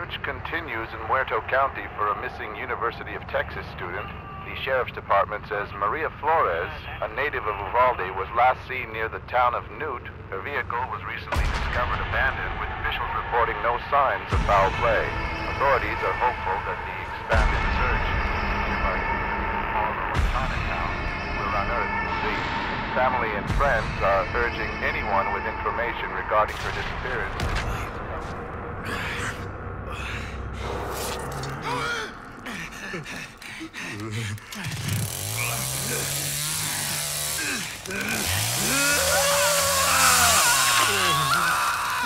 search continues in Muerto County for a missing University of Texas student. The sheriff's department says Maria Flores, a native of Uvalde, was last seen near the town of Newt. Her vehicle was recently discovered abandoned, with officials reporting no signs of foul play. Authorities are hopeful that the expanded search nearby Chinatown will unearth the thief. Family and friends are urging anyone with information regarding her disappearance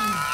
Ugh!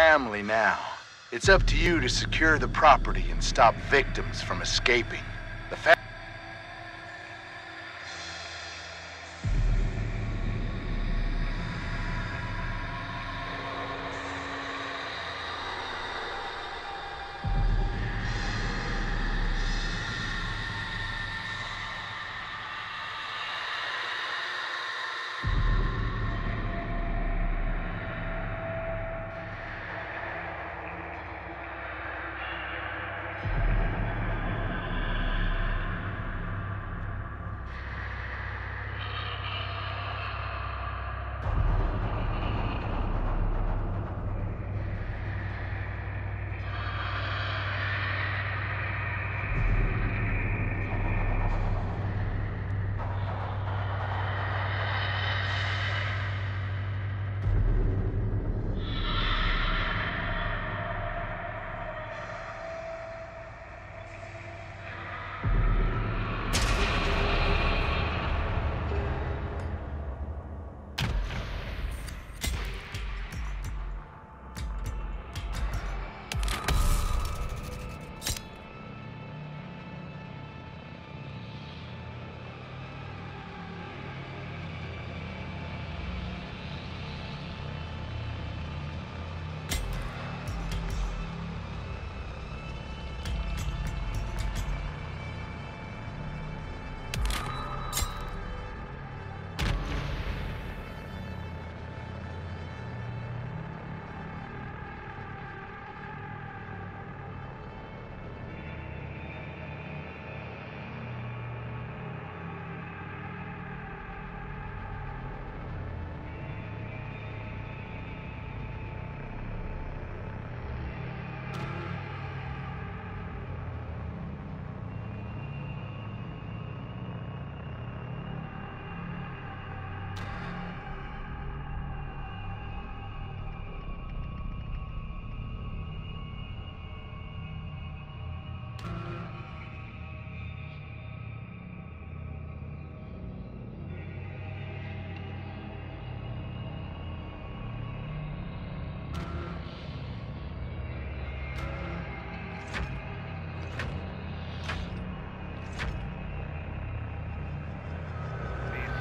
Family now. It's up to you to secure the property and stop victims from escaping.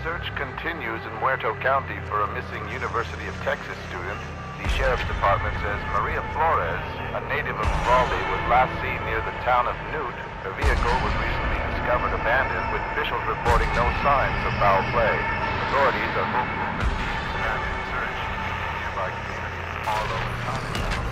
Search continues in Muerto County for a missing University of Texas student. The sheriff's department says Maria Flores, a native of Uvalde, was last seen near the town of Newt. Her vehicle was recently discovered abandoned, with officials reporting no signs of foul play. Authorities are hopeful that the expanded search in the nearby community of Harlow and Connecticut